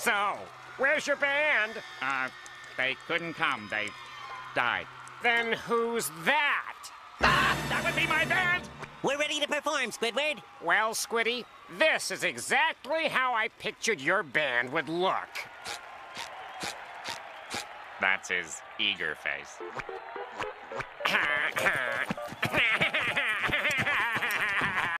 So, where's your band? Uh, they couldn't come. They died. Then who's that? Ah, That would be my band! We're ready to perform, Squidward. Well, Squiddy, this is exactly how I pictured your band would look. That's his eager face.